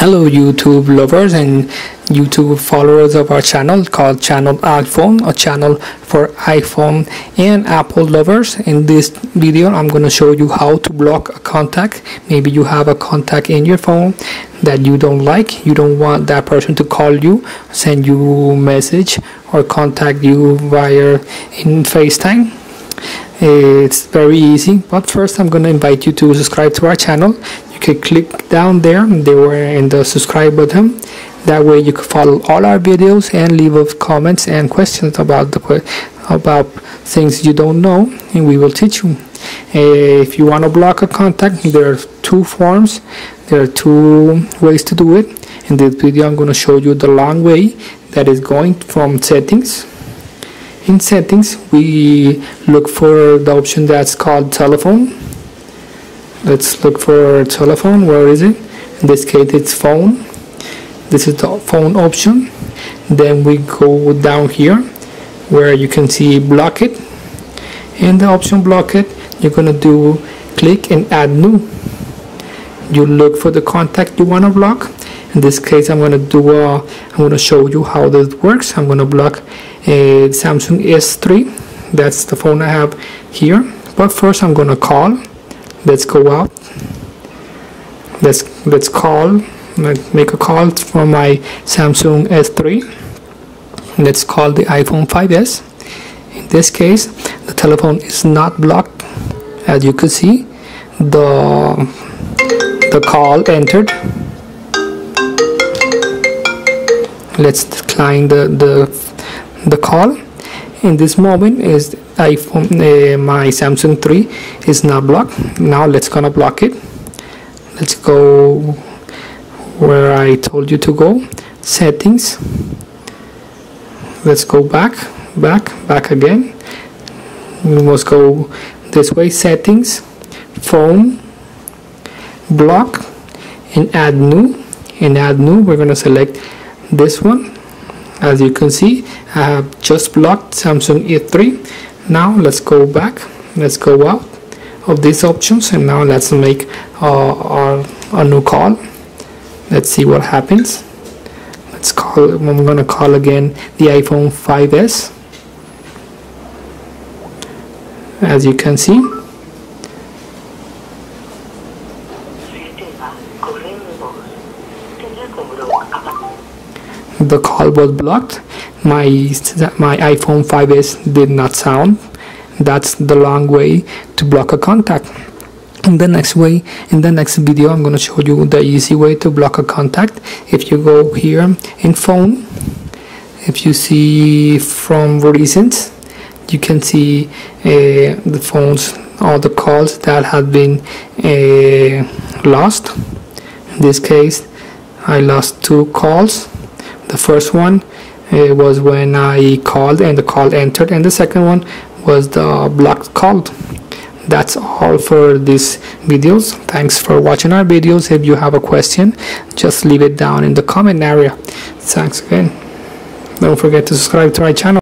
Hello YouTube lovers and YouTube followers of our channel called Channel iPhone, a channel for iPhone and Apple lovers. In this video, I'm going to show you how to block a contact. Maybe you have a contact in your phone that you don't like. You don't want that person to call you, send you message or contact you via in FaceTime it's very easy but first i'm going to invite you to subscribe to our channel can click down there. They were in the subscribe button. That way you can follow all our videos and leave us comments and questions about the about things you don't know and we will teach you. Uh, if you want to block a contact there are two forms. There are two ways to do it. In this video i'm going to show you the long way that is going from settings. In settings we look for the option that's called telephone let's look for telephone. Where is it? In this case it's phone. This is the phone option. Then we go down here where you can see block it. In the option block it you're gonna do click and add new. You look for the contact you want to block. In this case I'm to do a, I'm to show you how this works. I'm going to block a Samsung S3 that's the phone I have here. But first I'm going to call let's go out. Let's let's call let's make a call from my Samsung S3 let's call the iPhone 5s in this case the telephone is not blocked. As you can see the the call entered. Let's decline the the the call. In this moment is iphone uh, my samsung 3 is not blocked. Now let's gonna block it. Let's go where i told you to go. Settings. Let's go back back back again. We must go this way. Settings. Phone. Block. And add new. And add new. We're going to select this one. As you can see I have just blocked Samsung A3 now let's go back. Let's go out of these options and now let's make uh, our, a new call. Let's see what happens. Let's call I'm gonna call again the iPhone 5s as you can see the call was blocked. My my iphone 5s did not sound. That's the long way to block a contact. In the next way in the next video i'm going to show you the easy way to block a contact. If you go here in phone if you see from recent you can see uh, the phones all the calls that have been uh, lost. In this case i lost two calls the first one uh, was when I called and the call entered and the second one was the blocked call. That's all for these videos. Thanks for watching our videos. If you have a question just leave it down in the comment area. Thanks again. Don't forget to subscribe to our channel